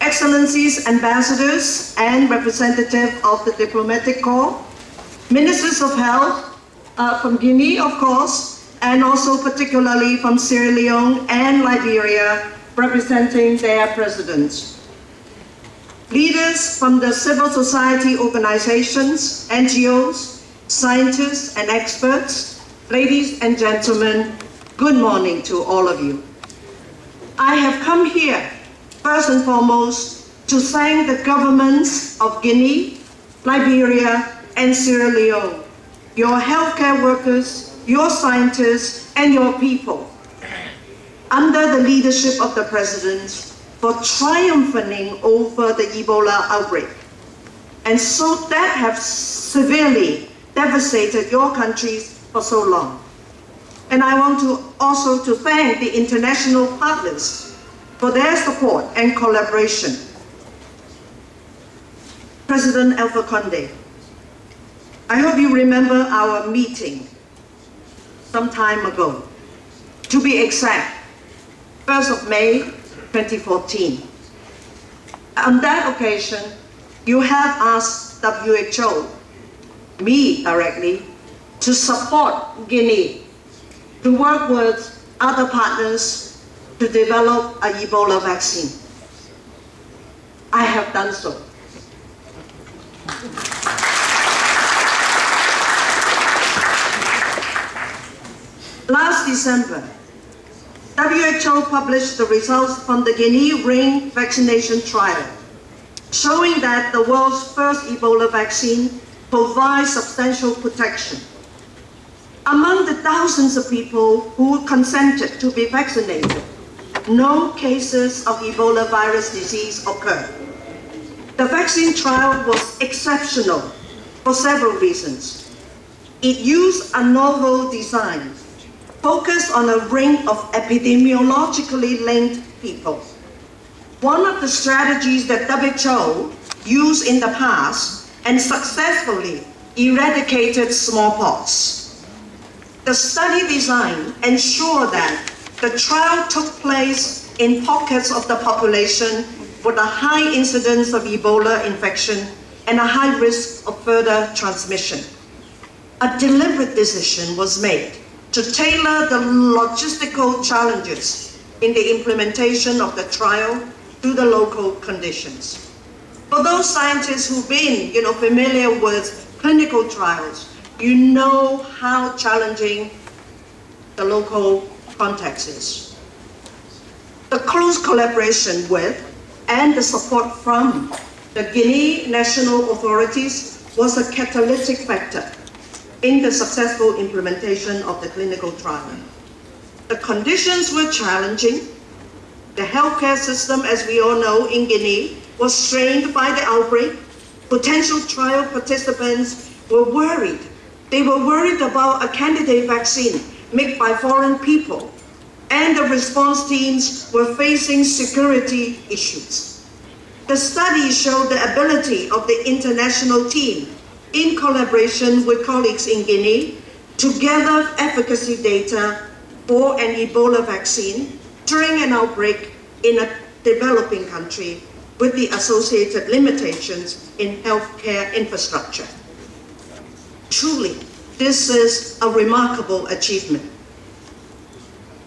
Excellencies, ambassadors, and representative of the diplomatic corps, ministers of health uh, from Guinea, of course, and also particularly from Sierra Leone and Liberia, representing their presidents. Leaders from the civil society organizations, NGOs, scientists, and experts, ladies and gentlemen, good morning to all of you. I have come here, first and foremost, to thank the governments of Guinea, Liberia, and Sierra Leone, your healthcare workers, your scientists, and your people, under the leadership of the President, for triumphing over the Ebola outbreak, and so that have severely devastated your countries for so long. And I want to also to thank the international partners for their support and collaboration. President Alpha Conde, I hope you remember our meeting some time ago. To be exact, 1st of May 2014. On that occasion, you have asked WHO, me directly, to support Guinea to work with other partners to develop an Ebola vaccine. I have done so. Last December, WHO published the results from the Guinea ring vaccination trial, showing that the world's first Ebola vaccine provides substantial protection among the thousands of people who consented to be vaccinated, no cases of Ebola virus disease occurred. The vaccine trial was exceptional for several reasons. It used a novel design focused on a ring of epidemiologically linked people. One of the strategies that WHO used in the past and successfully eradicated smallpox. The study design ensured that the trial took place in pockets of the population with a high incidence of Ebola infection and a high risk of further transmission. A deliberate decision was made to tailor the logistical challenges in the implementation of the trial to the local conditions. For those scientists who've been you know, familiar with clinical trials, you know how challenging the local context is. The close collaboration with and the support from the Guinea national authorities was a catalytic factor in the successful implementation of the clinical trial. The conditions were challenging. The healthcare system, as we all know, in Guinea was strained by the outbreak. Potential trial participants were worried they were worried about a candidate vaccine made by foreign people, and the response teams were facing security issues. The study showed the ability of the international team, in collaboration with colleagues in Guinea, to gather efficacy data for an Ebola vaccine during an outbreak in a developing country with the associated limitations in healthcare infrastructure. Truly, this is a remarkable achievement.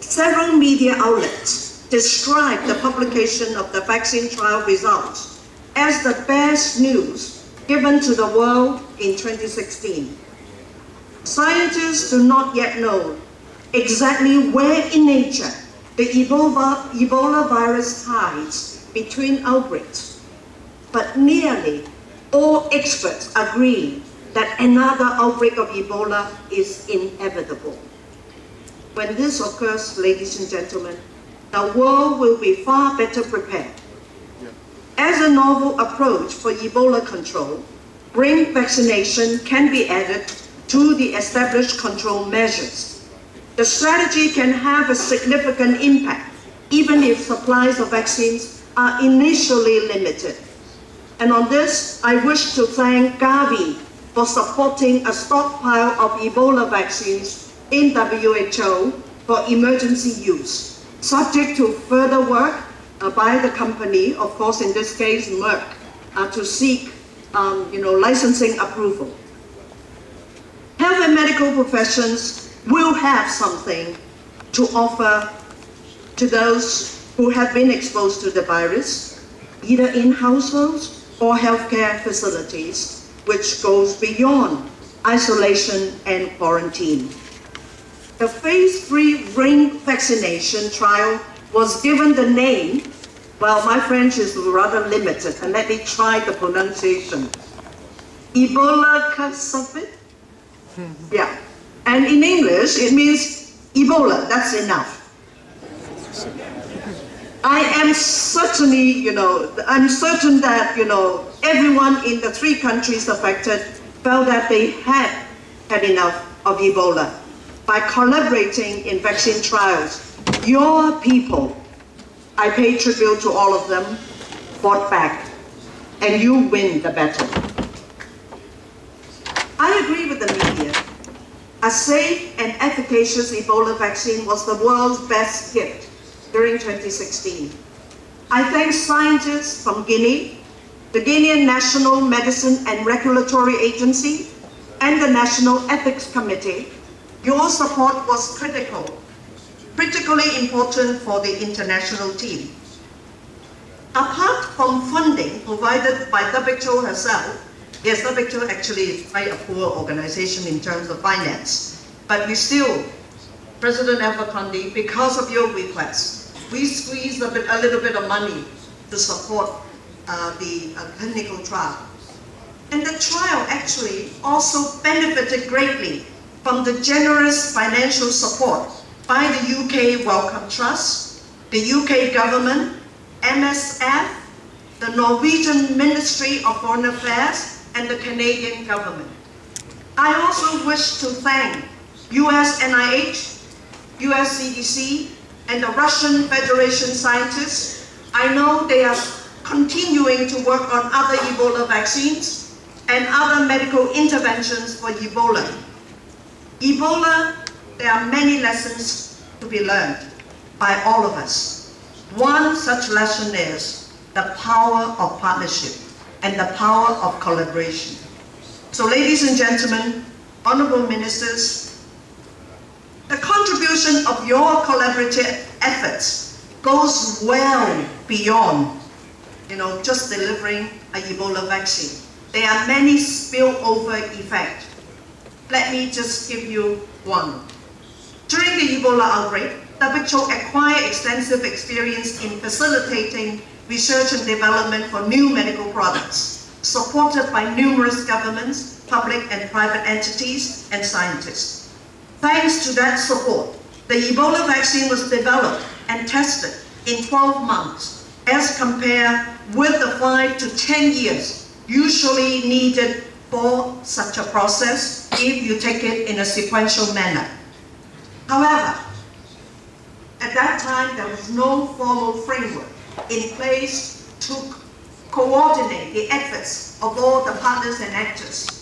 Several media outlets described the publication of the vaccine trial results as the best news given to the world in 2016. Scientists do not yet know exactly where in nature the Ebola, Ebola virus hides between outbreaks, but nearly all experts agree that another outbreak of Ebola is inevitable. When this occurs, ladies and gentlemen, the world will be far better prepared. As a novel approach for Ebola control, ring vaccination can be added to the established control measures. The strategy can have a significant impact, even if supplies of vaccines are initially limited. And on this, I wish to thank Gavi for supporting a stockpile of Ebola vaccines in WHO for emergency use, subject to further work uh, by the company, of course, in this case, Merck, uh, to seek, um, you know, licensing approval. Health and medical professions will have something to offer to those who have been exposed to the virus, either in households or healthcare facilities, which goes beyond isolation and quarantine. The phase three ring vaccination trial was given the name, well, my French is rather limited, and let me try the pronunciation. Ebola ça suffit? Hmm. Yeah. And in English, it means Ebola, that's enough. I am certainly, you know, I'm certain that, you know, everyone in the three countries affected felt that they had had enough of Ebola. By collaborating in vaccine trials, your people, I pay tribute to all of them, fought back, and you win the battle. I agree with the media. A safe and efficacious Ebola vaccine was the world's best gift during 2016. I thank scientists from Guinea, the Guinean National Medicine and Regulatory Agency, and the National Ethics Committee. Your support was critical, critically important for the international team. Apart from funding provided by WHO herself, yes, WHO actually is quite a poor organization in terms of finance, but we still, President Alpha because of your request, we squeezed a, bit, a little bit of money to support uh, the uh, clinical trial. And the trial actually also benefited greatly from the generous financial support by the UK Wellcome Trust, the UK government, MSF, the Norwegian Ministry of Foreign Affairs, and the Canadian government. I also wish to thank US NIH, US CDC, and the Russian Federation scientists. I know they are continuing to work on other Ebola vaccines and other medical interventions for Ebola. Ebola, there are many lessons to be learned by all of us. One such lesson is the power of partnership and the power of collaboration. So ladies and gentlemen, honorable ministers, the contribution of your collaborative efforts goes well beyond, you know, just delivering a Ebola vaccine. There are many spillover effects. Let me just give you one. During the Ebola outbreak, WHO acquired extensive experience in facilitating research and development for new medical products, supported by numerous governments, public and private entities, and scientists. Thanks to that support, the Ebola vaccine was developed and tested in 12 months as compared with the 5 to 10 years usually needed for such a process if you take it in a sequential manner. However, at that time there was no formal framework in place to coordinate the efforts of all the partners and actors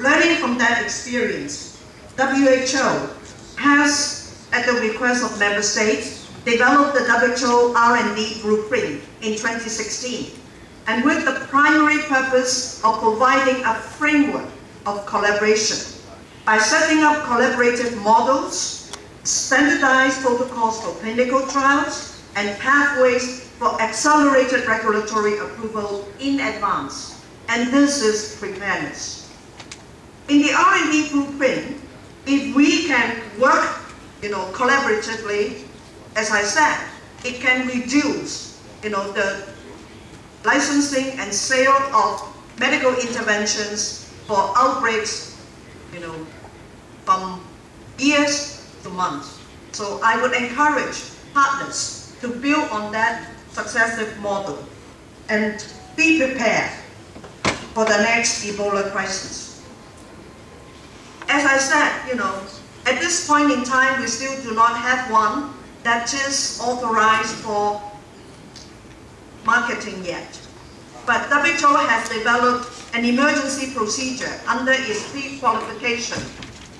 Learning from that experience, WHO has, at the request of member states, developed the WHO R&D blueprint in 2016, and with the primary purpose of providing a framework of collaboration by setting up collaborative models, standardized protocols for clinical trials, and pathways for accelerated regulatory approval in advance. And this is preparedness. In the R&D blueprint, if we can work, you know, collaboratively, as I said, it can reduce, you know, the licensing and sale of medical interventions for outbreaks, you know, from years to months. So I would encourage partners to build on that successive model and be prepared for the next Ebola crisis as I said, you know, at this point in time, we still do not have one that is authorized for marketing yet. But WHO has developed an emergency procedure under its pre-qualification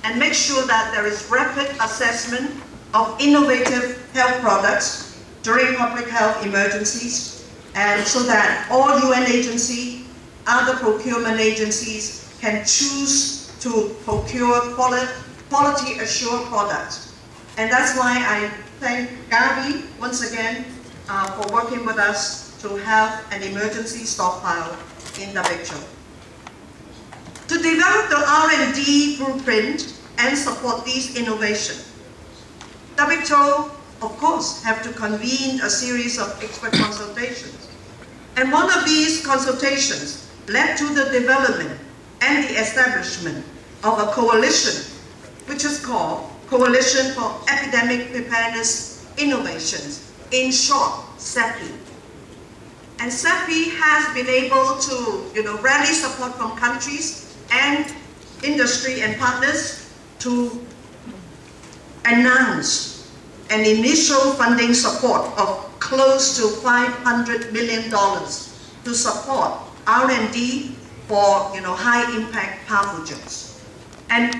and make sure that there is rapid assessment of innovative health products during public health emergencies, and so that all UN agencies, other procurement agencies can choose to procure quality, assured products. And that's why I thank Gavi once again uh, for working with us to have an emergency stockpile in the picture. To develop the R&D blueprint and support these innovations, WHO, of course, have to convene a series of expert consultations. And one of these consultations led to the development and the establishment of a coalition, which is called Coalition for Epidemic Preparedness Innovations, in short, CEPI. And CEPI has been able to you know, rally support from countries and industry and partners to announce an initial funding support of close to $500 million to support R&D for you know, high impact pathogens. And